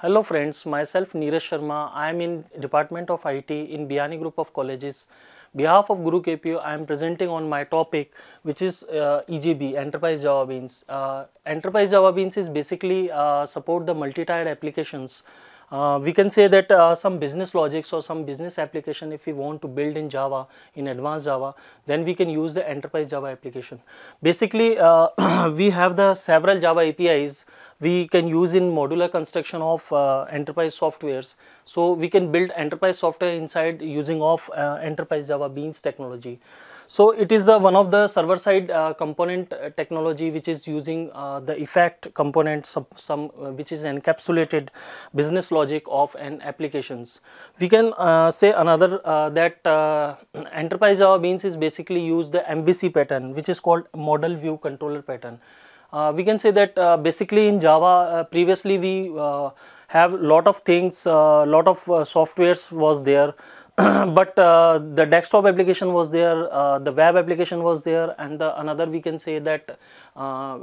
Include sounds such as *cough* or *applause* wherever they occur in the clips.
Hello friends, myself Neeraj Sharma. I am in Department of IT in Biyani Group of Colleges. Behalf of Guru KPO, I am presenting on my topic which is uh, EJB, Enterprise Java Beans. Uh, Enterprise Java Beans is basically uh, support the multi-tiered applications uh, we can say that uh, some business logics or some business application if we want to build in Java, in advanced Java, then we can use the enterprise Java application. Basically, uh, *clears throat* we have the several Java APIs we can use in modular construction of uh, enterprise softwares. So, we can build enterprise software inside using of uh, enterprise Java Beans technology. So it is the one of the server side uh, component uh, technology which is using uh, the effect component some, some uh, which is encapsulated business logic of an applications. We can uh, say another uh, that *clears throat* enterprise Java Beans is basically use the MVC pattern which is called model view controller pattern. we can say that basically in Java previously we have lot of things, lot of softwares was there *clears throat* but uh, the desktop application was there, uh, the web application was there and the another we can say that uh,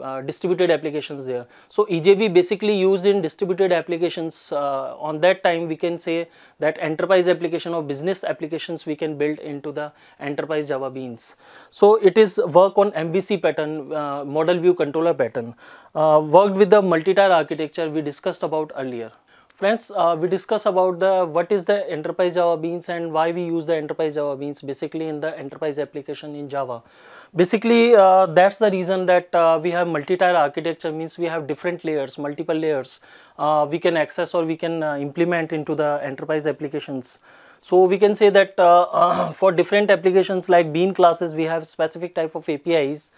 uh distributed applications there. So EJB basically used in distributed applications uh, on that time we can say that enterprise application or business applications we can build into the enterprise Java beans. So it is work on MVC pattern, uh, model view controller pattern, worked with the multi-tier architecture we discussed about earlier. Friends, uh, we discuss about the what is the enterprise Java beans and why we use the enterprise Java beans basically in the enterprise application in Java. Basically, uh, that's the reason that uh, we have multi-tier architecture means we have different layers, multiple layers uh, we can access or we can uh, implement into the enterprise applications. So we can say that uh, *clears throat* for different applications like bean classes, we have specific type of APIs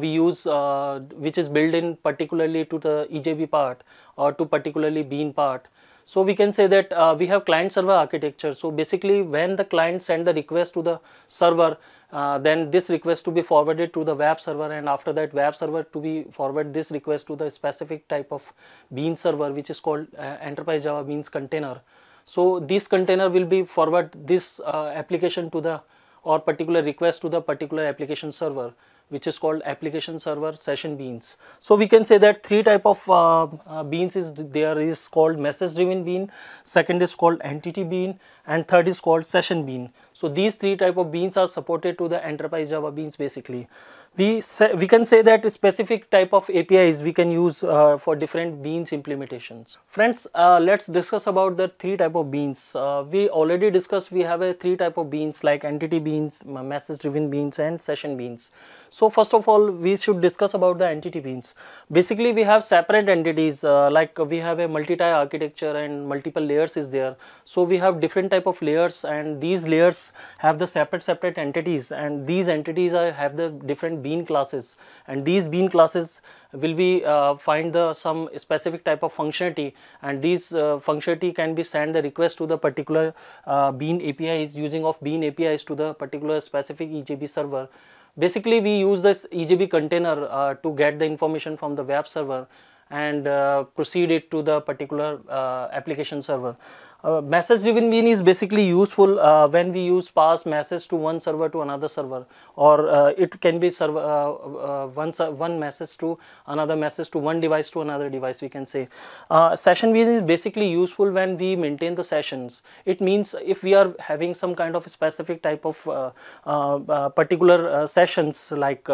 we use which is built in particularly to the EJB part or to particularly bean part. So we can say that uh, we have client server architecture. So basically when the client send the request to the server, uh, then this request to be forwarded to the web server and after that web server to be forward this request to the specific type of bean server which is called uh, enterprise java beans container. So this container will be forward this uh, application to the or particular request to the particular application server which is called application server session beans. So we can say that three type of uh, uh, beans is there is called message driven bean, second is called entity bean and third is called session bean. So these three type of beans are supported to the enterprise Java beans basically. We we can say that specific type of APIs we can use uh, for different beans implementations. Friends, uh, let's discuss about the three type of beans. Uh, we already discussed we have a three type of beans like entity beans, message driven beans and session beans. So first of all we should discuss about the entity beans. Basically we have separate entities uh, like we have a multi-tier architecture and multiple layers is there. So we have different type of layers and these layers have the separate separate entities and these entities are, have the different bean classes and these bean classes will be uh, find the some specific type of functionality and these uh, functionality can be send the request to the particular uh, bean APIs using of bean APIs to the particular specific EJB server. Basically we use this EJB container uh, to get the information from the web server and uh, proceed it to the particular uh, application server. Uh, message driven bean is basically useful uh, when we use pass message to one server to another server or uh, it can be server uh, one, one message to another message to one device to another device we can say. Session bean is basically useful when we maintain the sessions. It means if we are having some kind of specific type of particular sessions like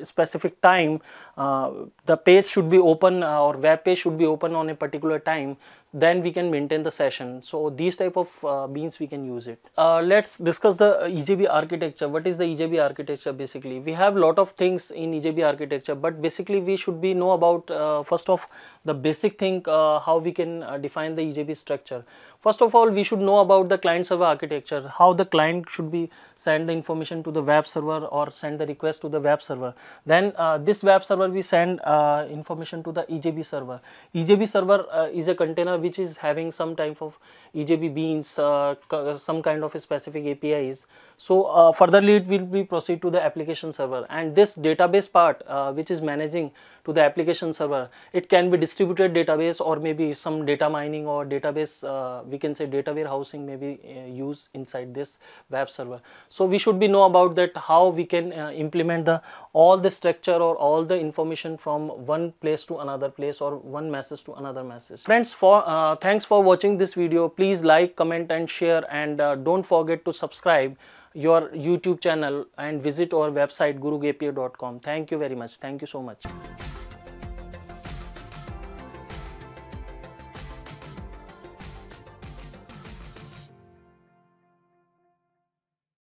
specific time the page should be open or web page should be open on a particular time then we can maintain the session. So these type of uh, beans we can use it. Uh, let's discuss the EJB architecture. What is the EJB architecture basically? We have lot of things in EJB architecture but basically we should be know about uh, first of the basic thing uh, how we can uh, define the EJB structure. First of all we should know about the client server architecture, how the client should be send the information to the web server or send the request to the web server. Then this web server we send information to the EJB server. EJB server is a container which is having some type of EJB beans, uh, some kind of specific APIs. So uh, furtherly it will be proceed to the application server and this database part uh, which is managing to the application server, it can be distributed database or maybe some data mining or database, uh, we can say data warehousing may be uh, used inside this web server. So we should be know about that how we can uh, implement the all the structure or all the information from one place to another place or one message to another message. Friends, for uh, thanks for watching this video. Please like, comment and share and uh, don't forget to subscribe your YouTube channel and visit our website gurukpo.com. Thank you very much. Thank you so much.